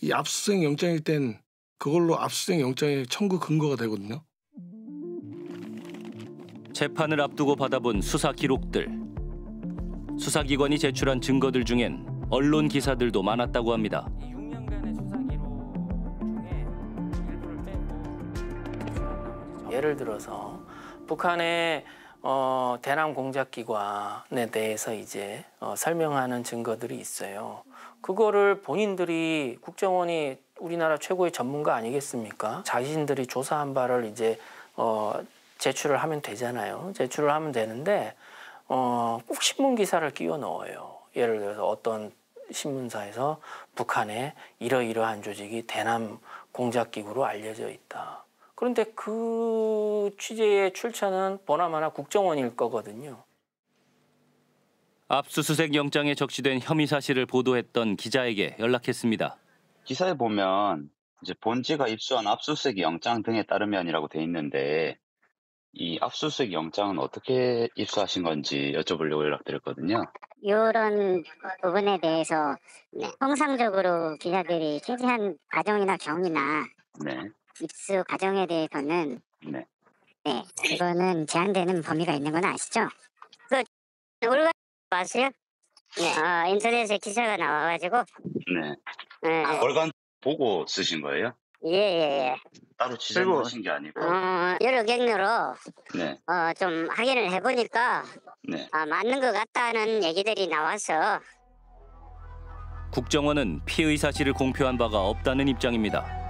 이 압수수색 영장일 땐 그걸로 압수수색 영장의 청구 근거가 되거든요. 재판을 앞두고 받아본 수사 기록들. 수사기관이 제출한 증거들 중엔 언론 기사들도 많았다고 합니다. 예를 들어서 북한의 어, 대남 공작기관에 대해서 이제 어, 설명하는 증거들이 있어요. 그거를 본인들이 국정원이 우리나라 최고의 전문가 아니겠습니까? 자신들이 조사한 바를 이제 어, 제출을 하면 되잖아요. 제출을 하면 되는데 어, 꼭 신문 기사를 끼워 넣어요. 예를 들어서 어떤 신문사에서 북한에 이러이러한 조직이 대남 공작기구로 알려져 있다. 그런데 그 취재의 출처는 보나마나 국정원일 거거든요. 압수수색 영장에 적시된 혐의 사실을 보도했던 기자에게 연락했습니다. 기사에 보면 이제 본지가 입수한 압수수색 영장 등에 따르면이라고 돼 있는데 이 압수수색 영장은 어떻게 입수하신 건지 여쭤보려고 연락드렸거든요. 이런 부분에 대해서 네, 통상적으로 기자들이 취재한 과정이나 경위나 네. 입수 과정에 대해서는 네. 네 그거는 제한되는 범위가 있는 건 아시죠? 그 올가 아세요? 네, 어, 인터넷에 기사가 나와가지고 네. 네, 월간 보고 쓰신 거예요? 예 예 예. 따로 취재를 그리고- 하신 게 아니고. 어, 여러 경로로 네. 어, 좀 확인을 해보니까 네. 아, 맞는 것 같다는 얘기들이 나와서 국정원은 피의 사실을 공표한 바가 없다는 입장입니다.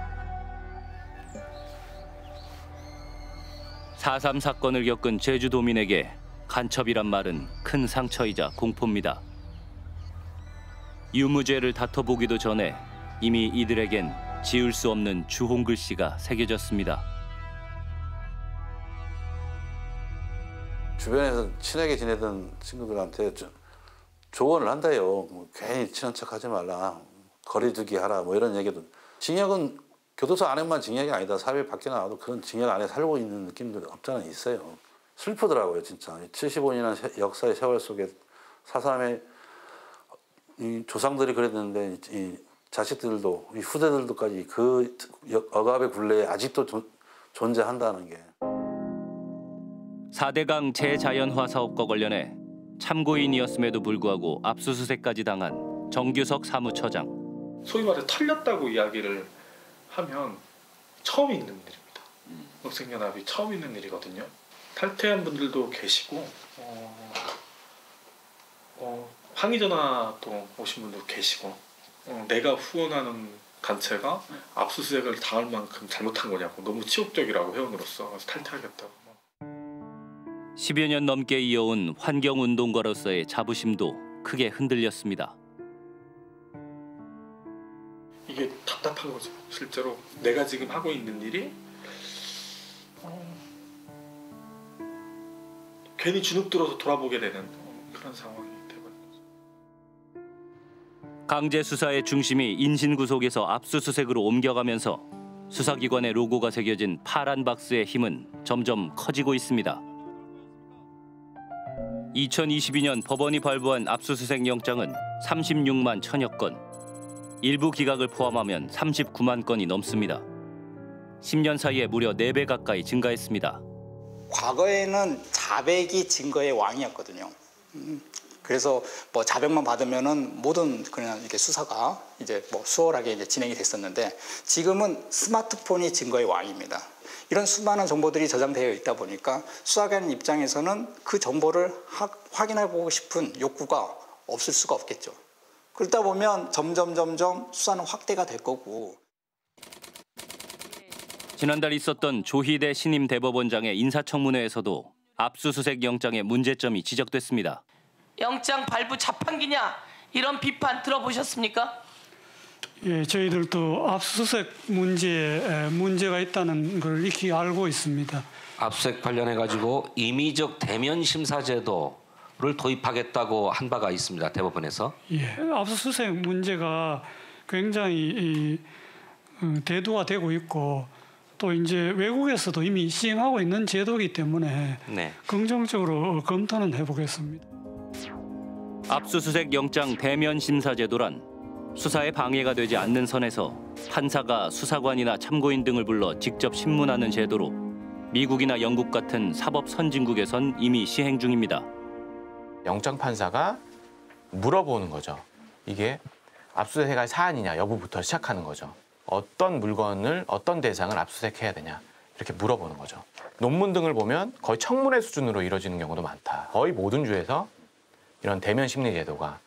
4.3 사건을 겪은 제주도민에게 간첩이란 말은 큰 상처이자 공포입니다. 유무죄를 다퉈보기도 전에 이미 이들에겐 지울 수 없는 주홍 글씨가 새겨졌습니다. 주변에서 친하게 지내던 친구들한테 조, 조언을 한다요. 뭐 괜히 친한 척 하지 말라. 거리두기 하라. 뭐 이런 얘기도. 징역은 교도소 안에만 징역이 아니다. 사회 밖에 나와도 그런 징역 안에 살고 있는 느낌도 없잖아 있어요. 슬프더라고요, 진짜. 75년이나 세- 역사의 세월 속에 사삼의 이 조상들이 그랬는데 이 자식들도 이 후대들도까지 그 역- 억압의 굴레에 아직도 존- 존재한다는 게 4대강 재자연화 사업과 관련해 참고인이었음에도 불구하고 압수수색까지 당한 정규석 사무처장. 소위 말해 털렸다고 이야기를 하면 처음 있는 일입니다. 녹색연합이 처음 있는 일이거든요. 탈퇴한 분들도 계시고 어, 어, 항의 전화도 오신 분도 계시고 어, 내가 후원하는 단체가 압수수색을 당할 만큼 잘못한 거냐고 너무 치욕적이라고 회원으로서 그래서 탈퇴하겠다고 10여 년 넘게 이어온 환경운동가로서의 자부심도 크게 흔들렸습니다. 답답한 거죠. 실제로 내가 지금 하고 있는 일이 어, 괜히 주눅 들어서 돌아보게 되는 어, 그런 상황이 되거든요. 강제 수사의 중심이 인신 구속에서 압수수색으로 옮겨가면서 수사기관의 로고가 새겨진 파란 박스의 힘은 점점 커지고 있습니다. 2022년 법원이 발부한 압수수색 영장은 36만 천여 건, 일부 기각을 포함하면 39만 건이 넘습니다. 10년 사이에 무려 4배 가까이 증가했습니다. 과거에는 자백이 증거의 왕이었거든요. 음, 그래서 뭐 자백만 받으면은 모든 그냥 이렇게 수사가 이제 뭐 수월하게 이제 진행이 됐었는데 지금은 스마트폰이 증거의 왕입니다. 이런 수많은 정보들이 저장되어 있다 보니까 수사관 입장에서는 그 정보를 하- 확인해 보고 싶은 욕구가 없을 수가 없겠죠. 그러다 보면 점점 점점 수사는 확대가 될 거고 지난달 있었던 조희대 신임 대법원장의 인사청문회에서도 압수수색 영장의 문제점이 지적됐습니다. 영장 발부 자판기냐 이런 비판 들어보셨습니까? 예, 저희들도 압수수색 문제에 문제가 있다는 걸 익히 알고 있습니다. 압수수색 관련해 가지고 임의적 대면 심사 제도 를 도입하겠다고 한 바가 있습니다. 대법원에서. 예, 압수수색 문제가 굉장히 이, 어, 대두가 되고 있고 또 이제 외국에서도 이미 시행하고 있는 제도이기 때문에 네. 긍정적으로 검토는 해보겠습니다. 압수수색 영장 대면 심사 제도란 수사에 방해가 되지 않는 선에서 판사가 수사관이나 참고인 등을 불러 직접 신문하는 제도로 미국이나 영국 같은 사법 선진국에선 이미 시행 중입니다. 영장 판사가 물어보는 거죠. 이게 압수수색할 사안이냐 여부부터 시작하는 거죠. 어떤 물건을 어떤 대상을 압수수색해야 되냐 이렇게 물어보는 거죠. 논문 등을 보면 거의 청문회 수준으로 이루어지는 경우도 많다. 거의 모든 주에서 이런 대면 심리 제도가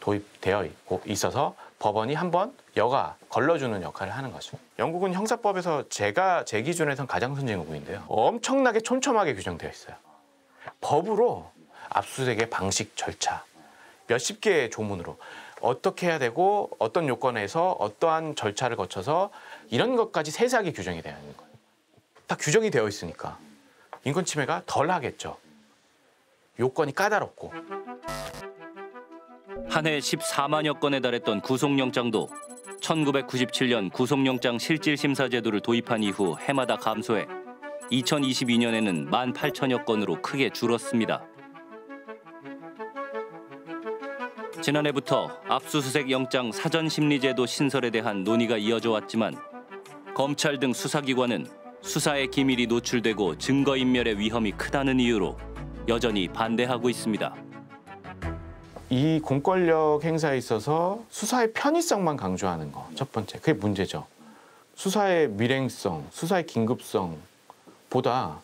도입되어 있고 있어서 법원이 한번 여가 걸러주는 역할을 하는 거죠. 영국은 형사법에서 제가 제 기준에선 가장 선진국인데요. 엄청나게 촘촘하게 규정되어 있어요. 법으로 압수수색의 방식 절차 몇십 개의 조문으로 어떻게 해야 되고 어떤 요건에서 어떠한 절차를 거쳐서 이런 것까지 세세하게 규정이 되어 있는 거예요. 다 규정이 되어 있으니까 인권 침해가 덜 하겠죠. 요건이 까다롭고 한 해 14만여 건에 달했던 구속영장도 1997년 구속영장 실질심사 제도를 도입한 이후 해마다 감소해 2022년에는 1만 8천여 건으로 크게 줄었습니다. 지난해부터 압수수색 영장 사전 심리제도 신설에 대한 논의가 이어져 왔지만 검찰 등 수사기관은 수사의 기밀이 노출되고 증거인멸의 위험이 크다는 이유로 여전히 반대하고 있습니다. 이 공권력 행사에 있어서 수사의 편의성만 강조하는 거 첫 번째 그게 문제죠. 수사의 밀행성, 수사의 긴급성보다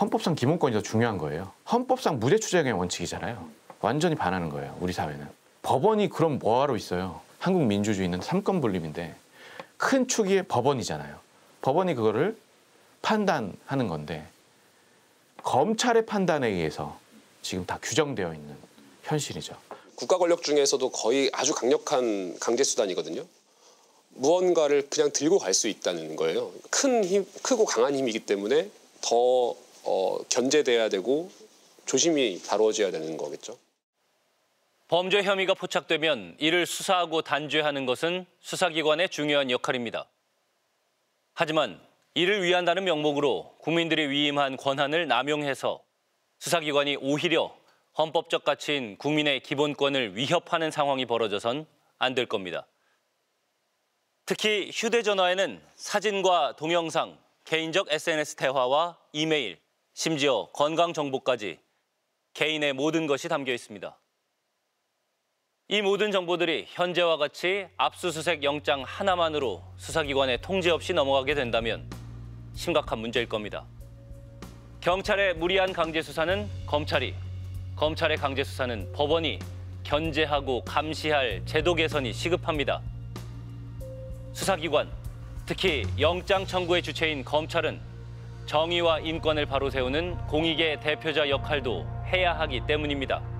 헌법상 기본권이 더 중요한 거예요. 헌법상 무죄 추정의 원칙이잖아요. 완전히 반하는 거예요. 우리 사회는. 법원이 그럼 뭐하러 있어요? 한국 민주주의는 삼권 분립인데 큰 축이 법원이잖아요. 법원이 그거를 판단하는 건데 검찰의 판단에 의해서 지금 다 규정되어 있는 현실이죠. 국가 권력 중에서도 거의 아주 강력한 강제 수단이거든요. 무언가를 그냥 들고 갈 수 있다는 거예요. 큰 힘, 크고 강한 힘이기 때문에 더 어, 견제돼야 되고 조심히 다루어져야 되는 거겠죠. 범죄 혐의가 포착되면 이를 수사하고 단죄하는 것은 수사기관의 중요한 역할입니다. 하지만 이를 위한다는 명목으로 국민들이 위임한 권한을 남용해서 수사기관이 오히려 헌법적 가치인 국민의 기본권을 위협하는 상황이 벌어져선 안 될 겁니다. 특히 휴대전화에는 사진과 동영상, 개인적 SNS 대화와 이메일, 심지어 건강 정보까지 개인의 모든 것이 담겨 있습니다. 이 모든 정보들이 현재와 같이 압수수색 영장 하나만으로 수사기관의 통제 없이 넘어가게 된다면 심각한 문제일 겁니다. 경찰의 무리한 강제 수사는 검찰이, 검찰의 강제 수사는 법원이 견제하고 감시할 제도 개선이 시급합니다. 수사기관, 특히 영장 청구의 주체인 검찰은 정의와 인권을 바로 세우는 공익의 대표자 역할도 해야 하기 때문입니다.